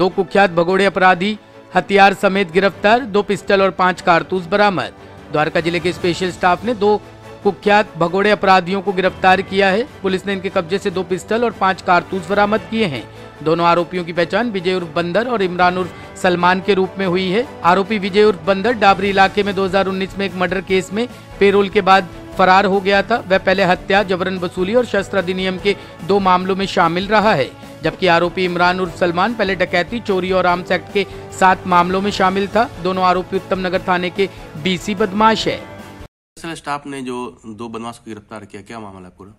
दो कुख्यात भगोड़े अपराधी, हथियार समेत गिरफ़्तार, दो पिस्टल और पाँच कारतूस बरामद। द्वारका ज़िले के स्पेशल स्टाफ ने दो कुख्यात भगोड़े अपराधियों को गिरफ़्तार किया है। पुलिस ने इनके कब्जे से दो पिस्टल और पाँच कारतूस बरामद किए हैं। दोनों आरोपियों की पहचान विजय उर्फ़ बंदर और इमरान उर्फ़ सलमान के रूप में हुई है। आरोपी विजय उर्फ़ बंदर डाबरी इलाके में 2019 में एक मर्डर केस में पेरोल के बाद फरार हो गया था। वह पहले हत्या, जबरन वसूली और शस्त्र अधिनियम के दो मामलों में शामिल रहा है। जबकि आरोपी इमरान उर्फ़ सलमान पहले डकैती चोरी और आर्म्स एक्ट के सात मामलों में शामिल था। दोनों आरोपी उत्तम नगर थाने के बीसी बदमाश है। स्टाफ ने जो दो बदमाश को गिरफ़्तार किया क्या मामला पूरा?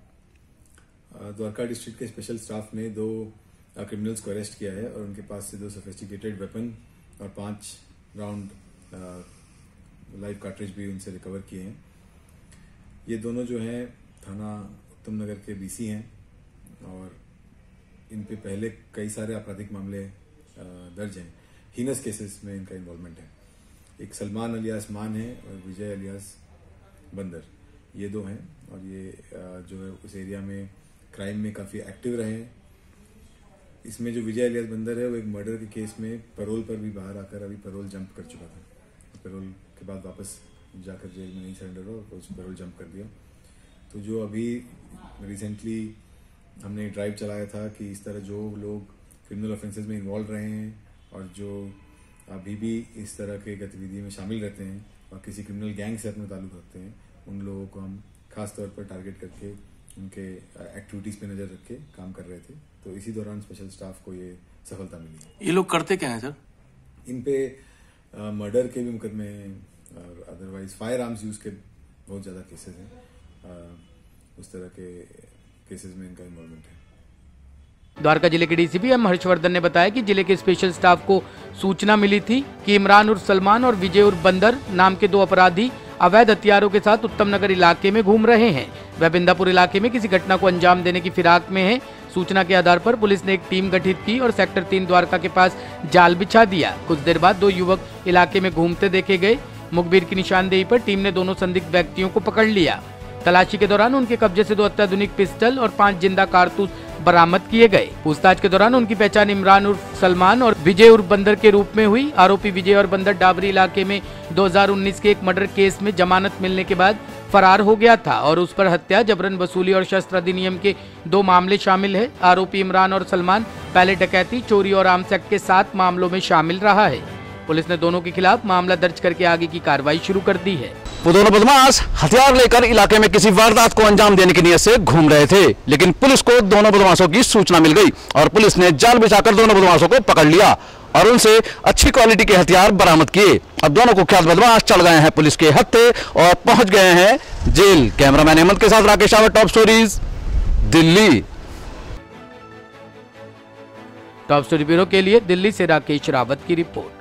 द्वारका डिस्ट्रिक्ट के स्पेशल स्टाफ ने दो क्रिमिनल्स को अरेस्ट किया है और उनके पास से दो सोफिस्टिकेटेड वेपन और पाँच राउंड लाइव कार्ट्रिज भी उनसे रिकवर किए हैं। ये दोनों जो हैं थाना उत्तम नगर के बीसी हैं और इन पे पहले कई सारे आपराधिक मामले दर्ज हैं। हीनस केसेस में इनका इन्वॉल्वमेंट है। एक सलमान अलियास मान है और विजय अलियास बंदर। ये दो हैं और ये जो है उस एरिया में क्राइम में काफ़ी एक्टिव रहे हैं। इसमें जो विजय अलियास बंदर है, वो एक मर्डर के केस में पैरोल पर भी बाहर आकर अभी पैरोल जंप कर चुका था। पैरोल के बाद वापस जाकर जेल में नहीं सरेंडर हो कुछ पैरोल जंप कर दिया। तो जो अभी रिसेंटली हमने ड्राइव चलाया था कि इस तरह जो लोग क्रिमिनल ऑफेंसेस में इन्वॉल्व रहे हैं और जो अभी भी इस तरह के गतिविधि में शामिल रहते हैं और किसी क्रिमिनल गैंग से अपने ताल्लुक रखते हैं उन लोगों को हम खास तौर पर टारगेट करके उनके एक्टिविटीज़ पे नज़र रख के काम कर रहे थे। तो इसी दौरान स्पेशल स्टाफ को ये सफलता मिली। है ये लोग करते क्या है सर? इन पे मर्डर के भी मुकदमे हैं और अदरवाइज़ फायर आर्म्स यूज़ के बहुत ज़्यादा केसेस हैं। उस तरह के केसेस में इनका इन्वॉल्वमेंट है। द्वारका ज़िले के डीसीपी एम हर्षवर्धन ने बताया कि ज़िले के स्पेशल स्टाफ को सूचना मिली थी कि इमरान उर्फ़ सलमान और विजय उर्फ़ बंदर नाम के दो अपराधी अवैध हथियारों के साथ उत्तम नगर इलाके में घूम रहे हैं। वह बिंदापुर इलाके में किसी घटना को अंजाम देने की फिराक में है। सूचना के आधार पर पुलिस ने एक टीम गठित की और सेक्टर तीन द्वारका के पास जाल बिछा दिया। कुछ देर बाद दो युवक इलाके में घूमते देखे गए। मुखबिर की निशानदेही पर टीम ने दोनों संदिग्ध व्यक्तियों को पकड़ लिया। तलाशी के दौरान उनके कब्जे से दो अत्याधुनिक पिस्टल और पाँच ज़िंदा कारतूस बरामद किए गए। पूछताछ के दौरान उनकी पहचान इमरान उर्फ़ सलमान और विजय उर्फ़ बंदर के रूप में हुई। आरोपी विजय और बंदर डाबरी इलाके में 2019 के एक मर्डर केस में जमानत मिलने के बाद फरार हो गया था और उस पर हत्या, जबरन वसूली और शस्त्र अधिनियम के दो मामले शामिल है। आरोपी इमरान और सलमान पहले डकैती, चोरी और आर्म्स एक्ट के सात मामलों में शामिल रहा है। पुलिस ने दोनों के खिलाफ मामला दर्ज करके आगे की कार्रवाई शुरू कर दी है। वो दोनों बदमाश हथियार लेकर इलाके में किसी वारदात को अंजाम देने की नीयत से घूम रहे थे लेकिन पुलिस को दोनों बदमाशों की सूचना मिल गई और पुलिस ने जाल बिछाकर दोनों बदमाशों को पकड़ लिया और उनसे अच्छी क्वालिटी के हथियार बरामद किए। अब दोनों को कुख्यात बदमाश चल गए हैं पुलिस के हत्थे और पहुँच गए हैं जेल। कैमरामैन हेमंत के साथ Rakesh Rawat top stories Delhi. Top story bureau के लिए दिल्ली से राकेश रावत की रिपोर्ट।